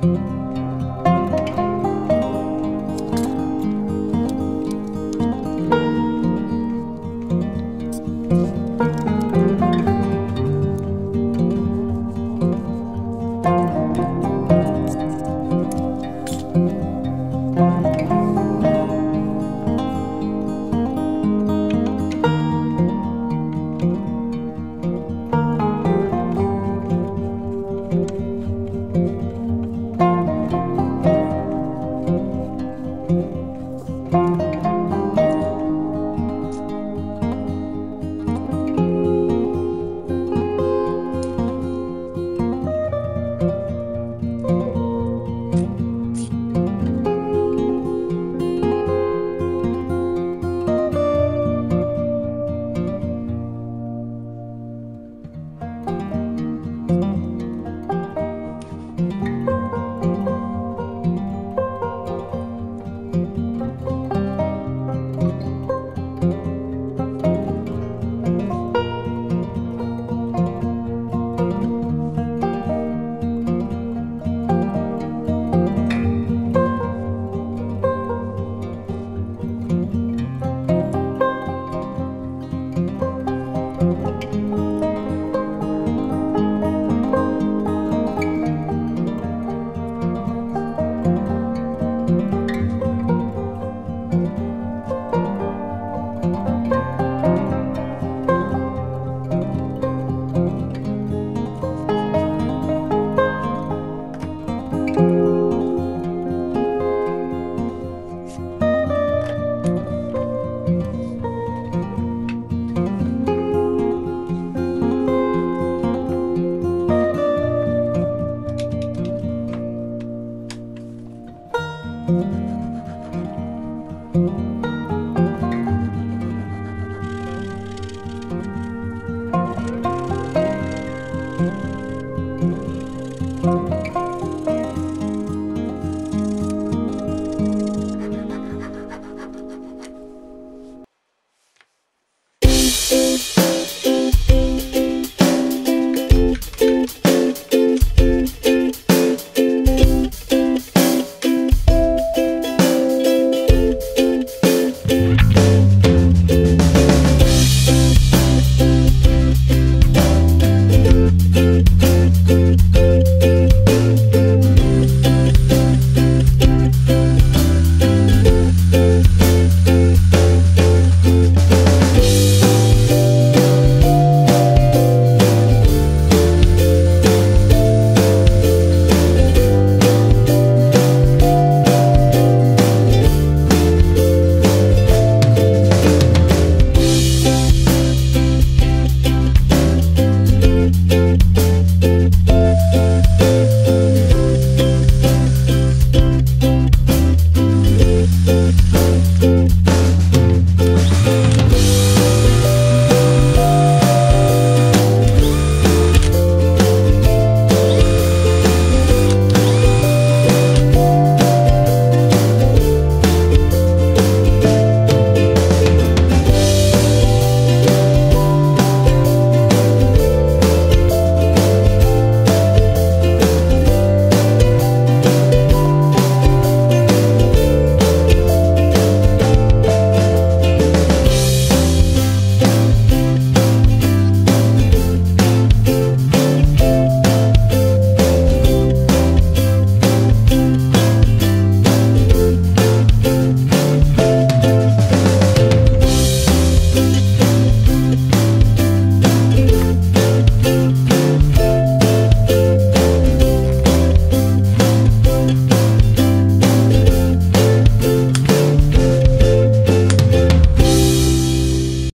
thank you Thank